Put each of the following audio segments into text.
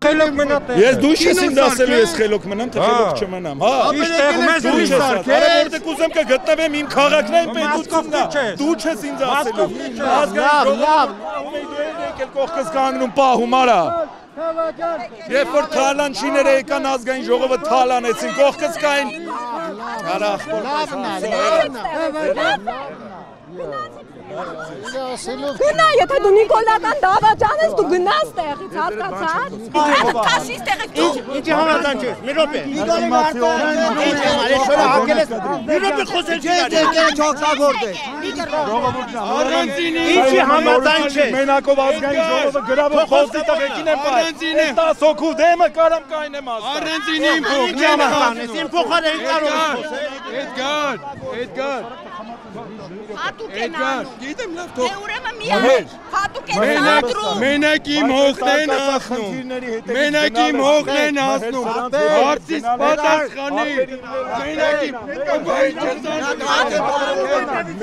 խելոք մնա տեղ։ Ես դու ես ինձ ասելու ես խելոք մնամ, թե խելոք չմնամ, հա։ Ճիշտ տեղում ես Դու ու ես ասել, արա որտեղ կուզեմ կգտնվեմ իմ քաղաքն այն պետությունն է։ Դու ես ինձ ասելու։ Ազգային ժողովուրդ դու եկել կողքս կանգնում պահում արա։ Երբ որ թալանչիները եկան ազգային ժողովը թալանեցին, կողքս կային արա ախորդ։ Գնա, եթե դու Նիկոլական դավաճան ես, դու գնաս տեղից, հասկացա՞ր։ Այդ քաշից տեղից դու Ինչի համաձայն չէ։ Մի րոպե։ Ինչի համաձայն չէ։ Մենակով ազգային ժողովը գրավոր խոսի տղեկին եմ պայ։ 10 հոգու դեմը կարամ կայնեմ ասա։ Առանցինի Ինչի համաձայն ես։ Իմ փոխարեն կարող ես խոսել։ Էդգար, Էդգար, հատուկ են Էդգար, անում։ գիտեմ լավ Դե թող ուրեմն միայն հատուկ են սադրում։ Մենակ իմ հողն են ասնում։ Մենակ իմ հողն են ասնում։ Հարցիս պատասխանի։ Մենակ իմ Բայց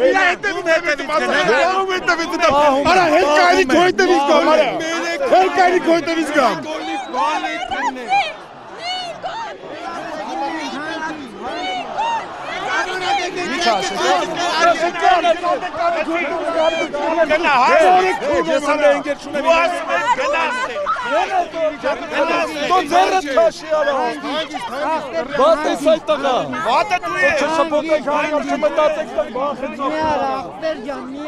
Իրա հետևից հետևից գնա։ Ո՞վ է տվից դա։ Արա հետ կայնի քո հետևից գամ։ Մենակ Հետ կայնի քո հետևից գամ։ գոլի բան է քնե։ Գնա, Ես ամեն ընկեր չունեմ։ Դու ասում ես գնաս։ Դու ձեռդ քաշի արա։ Բաց է սայ տղա։ Վատը դու ես։ Չշփոթեք, հայր չմտածեք, բախեցող։ Մի արա, Ախպեր ջան, մի